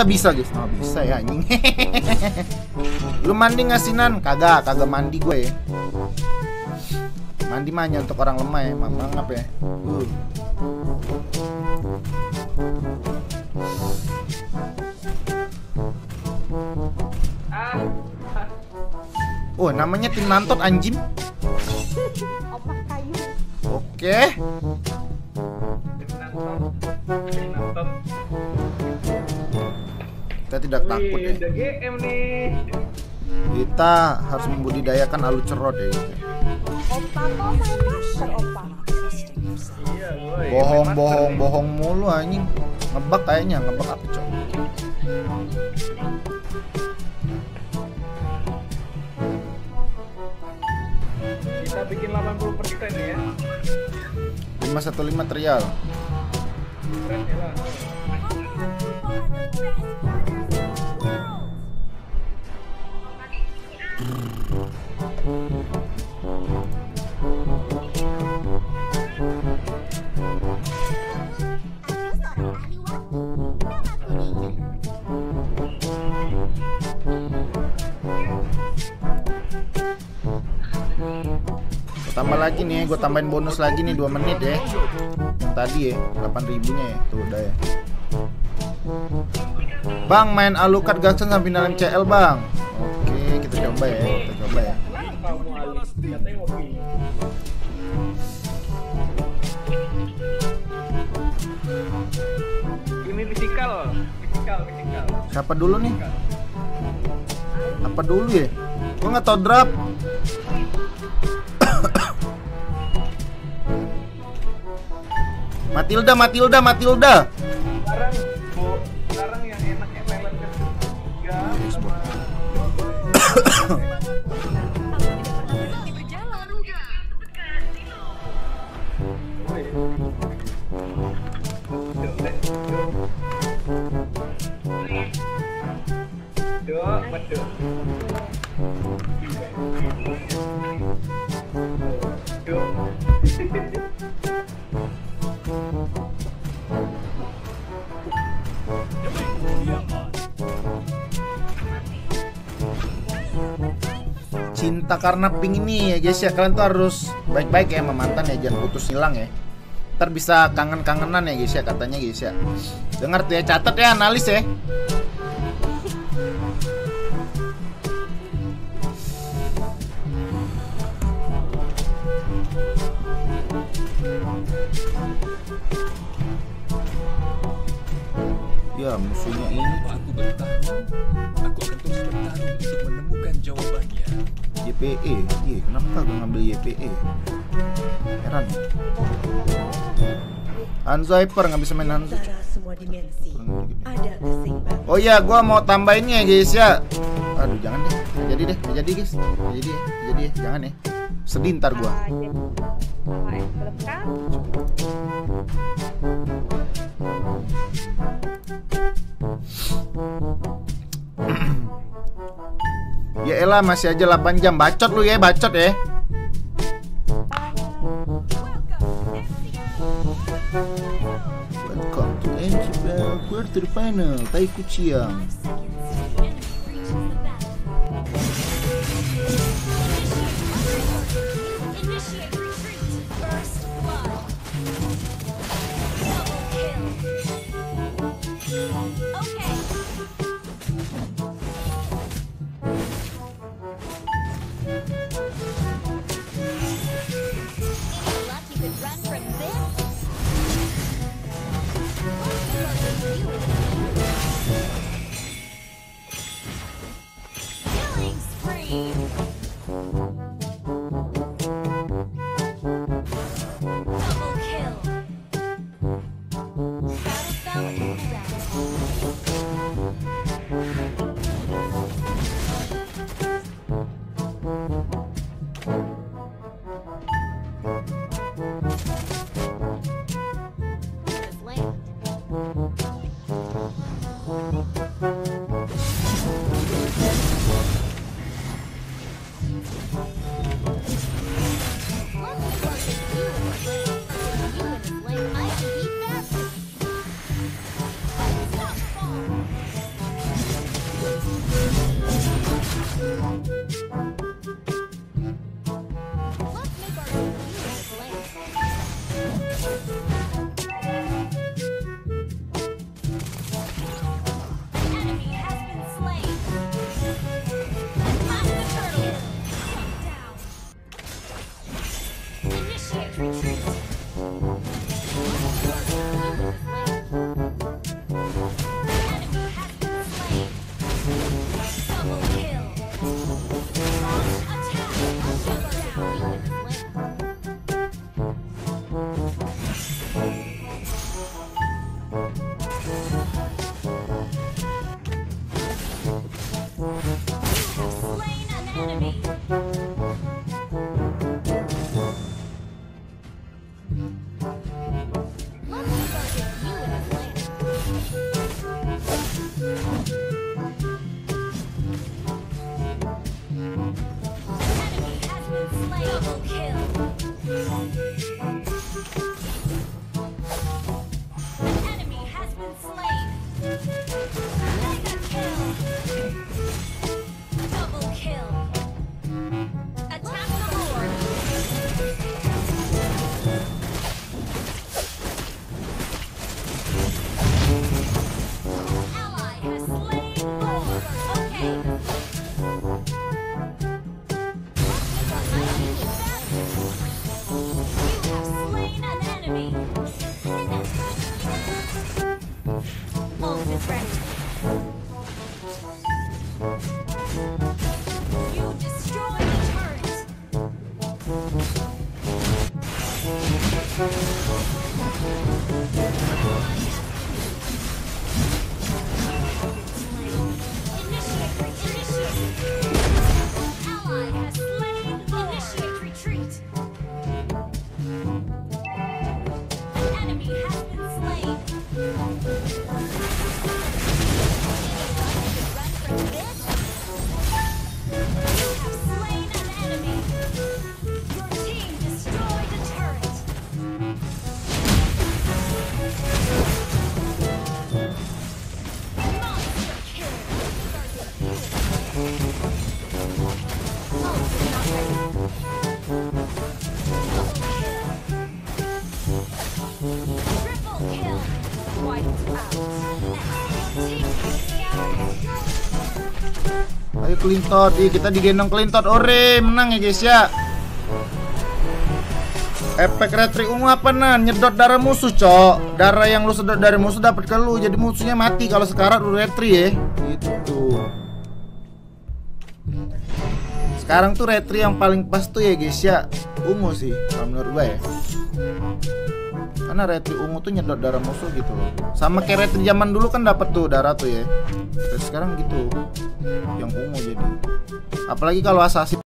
tak bisa guys oh bisa ya anjing lu mandi nggak sih nan kagak kagak mandi gue ya mandi mah untuk orang lemah ya mamang apa ya uh. Oh, namanya tim nantot anjing. Oke. Kita tidak takut ya. Udah GM nih. Kita harus membudidayakan alu cerot ya gitu. Opa kok main master opa. Iya, boy. Bohong, bohong, bohong mulu anjing. Ngebak kayaknya, ngebak apa cok? Kita bikin 80% ya. 515 trial. Keren ya lah. Tambah lagi nih, gue tambahin bonus lagi nih 2 menit ya. Tadi ya, 8 ribunya ya. Tuh udah ya. Bang main Alucard Gaxen sampai dalam CL bang. Coba ya, kita coba ya. Ini fisikal, fisikal, fisikal. Siapa dulu nih? Apa dulu ya? Gue nggak tau drop. Matilda, Matilda, Matilda. Cinta karena ping ini ya guys ya kalian tuh harus baik-baik ya sama mantan ya jangan putus hilang ya. Ntar bisa kangen-kangenan ya guys ya katanya guys ya. Dengar tuh ya catat ya analis ya. Ya musuhnya ini Aku bertarung, aku akan terus bertarung untuk menemukan jawabannya. YPE. Iya, kenapa gue ngambil YPE? Heran. Hanzo Hyper nggak bisa main Hanzo. Antara semua dimensi ada keseimbangan. Oh iya, gua mau tambahinnya ya guys ya. Aduh, jangan deh. Jadi deh, jadi guys. Jadi jadi. Jangan ya. Sedih ntar gua. Ya elah masih aja 8 jam. Bacot lu ya, bacot ya. Welcome to NCPL Quarter Final Tai Mm-hmm. You destroyed the turret! Ayo Clintot, Ih, kita digendong Clintot. Ore, menang ya guys ya. Efek retri ungu apa nah? Nyedot darah musuh, cok. Darah yang lu sedot dari musuh dapat ke lu, jadi musuhnya mati kalau sekarang lu retri ya. Gitu. Sekarang tuh retri yang paling pas tuh ya guys ya. Ungu sih, kalau menurut gue ya. Karena retri ungu tuh nyedot darah musuh gitu loh. Sama kayak retri zaman dulu kan dapat tuh darah tuh ya. Terus sekarang gitu. Yang ungu jadi. Apalagi kalau assassin